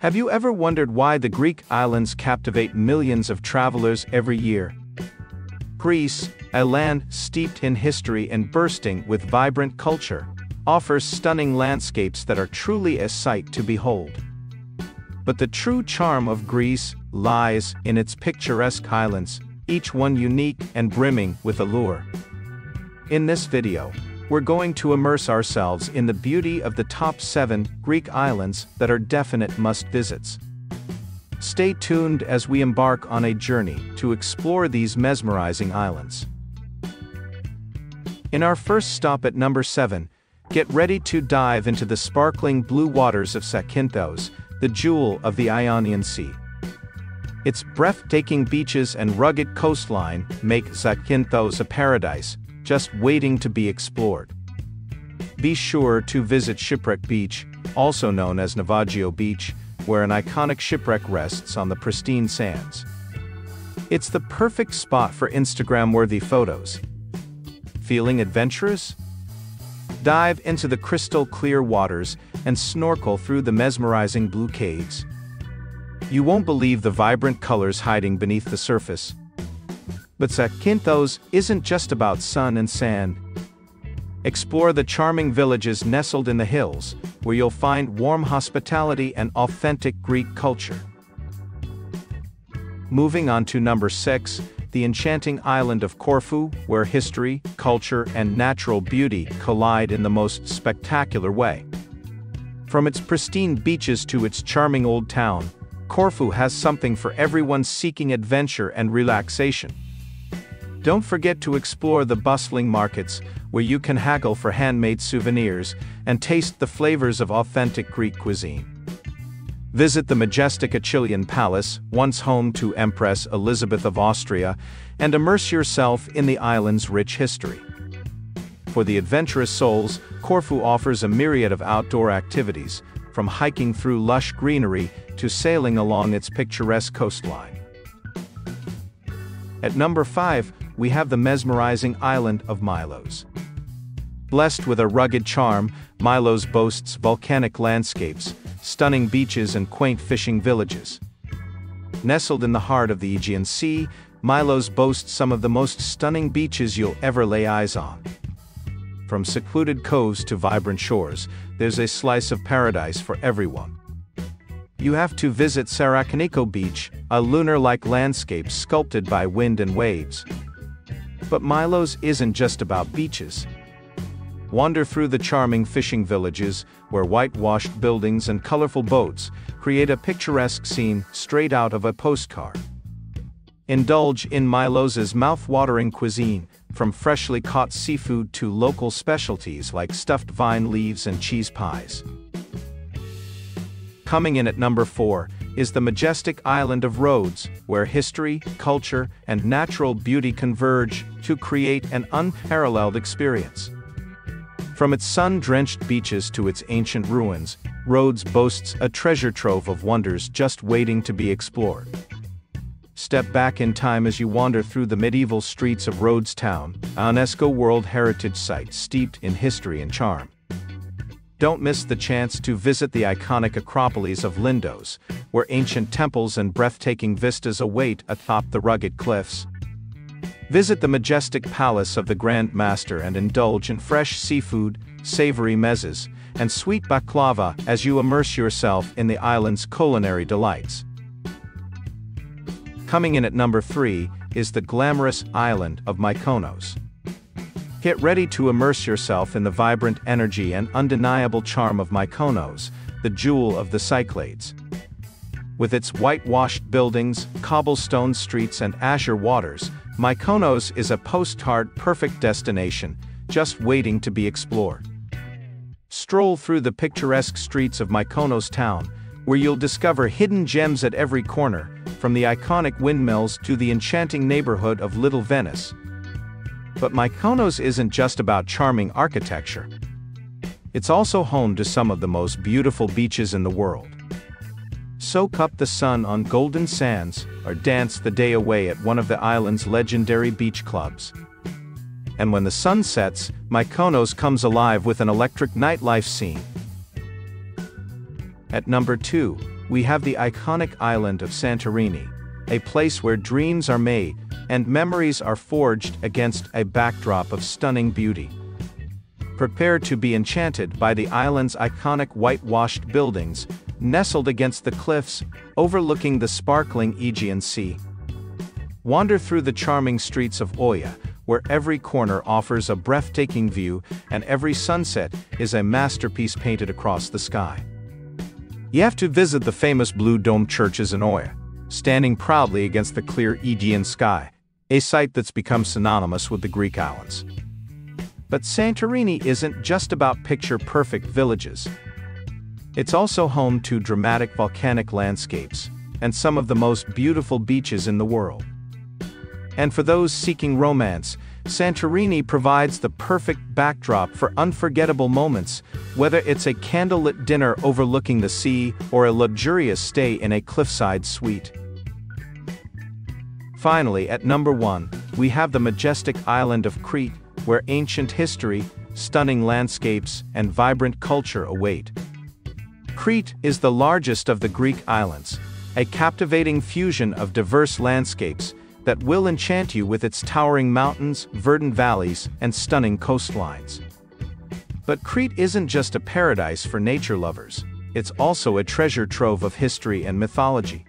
Have you ever wondered why the Greek islands captivate millions of travelers every year? Greece, a land steeped in history and bursting with vibrant culture, offers stunning landscapes that are truly a sight to behold. But the true charm of Greece lies in its picturesque islands, each one unique and brimming with allure. In this video, we're going to immerse ourselves in the beauty of the top 7 Greek islands that are definite must-visits. Stay tuned as we embark on a journey to explore these mesmerizing islands. In our first stop at number 7, get ready to dive into the sparkling blue waters of Zakynthos, the jewel of the Ionian Sea. Its breathtaking beaches and rugged coastline make Zakynthos a paradise, just waiting to be explored. Be sure to visit Shipwreck Beach, also known as Navagio Beach, where an iconic shipwreck rests on the pristine sands. It's the perfect spot for Instagram-worthy photos. Feeling adventurous? Dive into the crystal clear waters and snorkel through the mesmerizing blue caves. You won't believe the vibrant colors hiding beneath the surface. But Zakynthos isn't just about sun and sand. Explore the charming villages nestled in the hills, where you'll find warm hospitality and authentic Greek culture. Moving on to number 6, the enchanting island of Corfu, where history, culture, and natural beauty collide in the most spectacular way. From its pristine beaches to its charming old town, Corfu has something for everyone seeking adventure and relaxation. Don't forget to explore the bustling markets, where you can haggle for handmade souvenirs and taste the flavors of authentic Greek cuisine. Visit the majestic Achilleion Palace, once home to Empress Elizabeth of Austria, and immerse yourself in the island's rich history. For the adventurous souls, Corfu offers a myriad of outdoor activities, from hiking through lush greenery to sailing along its picturesque coastline. At number 5, we have the mesmerizing island of Milos. Blessed with a rugged charm, Milos boasts volcanic landscapes, stunning beaches and quaint fishing villages. Nestled in the heart of the Aegean Sea, Milos boasts some of the most stunning beaches you'll ever lay eyes on. From secluded coves to vibrant shores, there's a slice of paradise for everyone. You have to visit Sarakiniko Beach, a lunar-like landscape sculpted by wind and waves. But Milos isn't just about beaches. Wander through the charming fishing villages, where whitewashed buildings and colorful boats create a picturesque scene straight out of a postcard. Indulge in Milos's mouth-watering cuisine, from freshly caught seafood to local specialties like stuffed vine leaves and cheese pies. Coming in at number 4 is the majestic island of Rhodes, where history, culture, and natural beauty converge to create an unparalleled experience. From its sun-drenched beaches to its ancient ruins, Rhodes boasts a treasure trove of wonders just waiting to be explored. Step back in time as you wander through the medieval streets of Rhodes Town, a UNESCO World Heritage Site steeped in history and charm. Don't miss the chance to visit the iconic Acropolis of Lindos, where ancient temples and breathtaking vistas await atop the rugged cliffs. Visit the majestic palace of the Grand Master and indulge in fresh seafood, savory mezes, and sweet baklava as you immerse yourself in the island's culinary delights. Coming in at number 3 is the glamorous island of Mykonos. Get ready to immerse yourself in the vibrant energy and undeniable charm of Mykonos, the jewel of the Cyclades. With its whitewashed buildings, cobblestone streets and azure waters, Mykonos is a postcard perfect destination, just waiting to be explored. Stroll through the picturesque streets of Mykonos town, where you'll discover hidden gems at every corner, from the iconic windmills to the enchanting neighborhood of Little Venice. But Mykonos isn't just about charming architecture. It's also home to some of the most beautiful beaches in the world. Soak up the sun on golden sands, or dance the day away at one of the island's legendary beach clubs. And when the sun sets, Mykonos comes alive with an electric nightlife scene. At number 2, we have the iconic island of Santorini, a place where dreams are made and memories are forged against a backdrop of stunning beauty. Prepare to be enchanted by the island's iconic whitewashed buildings, nestled against the cliffs, overlooking the sparkling Aegean Sea. Wander through the charming streets of Oia, where every corner offers a breathtaking view and every sunset is a masterpiece painted across the sky. You have to visit the famous Blue Dome churches in Oia, standing proudly against the clear Aegean sky, a sight that's become synonymous with the Greek islands. But Santorini isn't just about picture-perfect villages. It's also home to dramatic volcanic landscapes and some of the most beautiful beaches in the world. And for those seeking romance, Santorini provides the perfect backdrop for unforgettable moments, whether it's a candlelit dinner overlooking the sea or a luxurious stay in a cliffside suite. Finally, at number 1, we have the majestic island of Crete, where ancient history, stunning landscapes, and vibrant culture await. Crete is the largest of the Greek islands, a captivating fusion of diverse landscapes that will enchant you with its towering mountains, verdant valleys, and stunning coastlines. But Crete isn't just a paradise for nature lovers, it's also a treasure trove of history and mythology.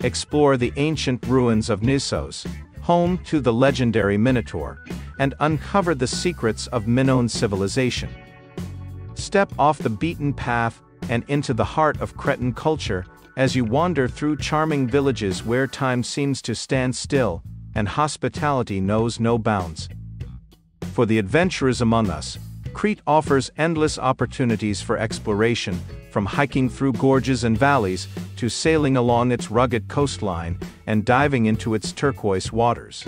Explore the ancient ruins of Knossos, home to the legendary Minotaur, and uncover the secrets of Minoan civilization. Step off the beaten path and into the heart of Cretan culture as you wander through charming villages where time seems to stand still and hospitality knows no bounds. For the adventurers among us, Crete offers endless opportunities for exploration, from hiking through gorges and valleys to sailing along its rugged coastline and diving into its turquoise waters.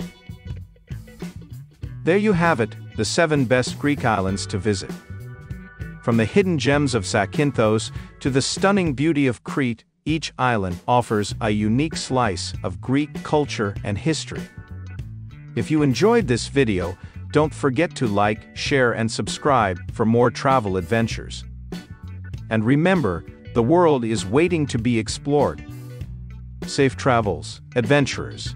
There you have it, the seven best Greek islands to visit. From the hidden gems of Zakynthos to the stunning beauty of Crete, each island offers a unique slice of Greek culture and history. If you enjoyed this video, don't forget to like, share and subscribe for more travel adventures. And remember, the world is waiting to be explored. Safe travels, adventurers.